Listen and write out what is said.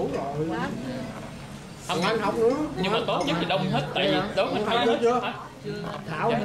đủ rồi. Dạ. Không anh nữa. nhưng mà tốt nhất thì đông hết tại vì dạ. đó mình Không hết. chưa? thảo. Dạ.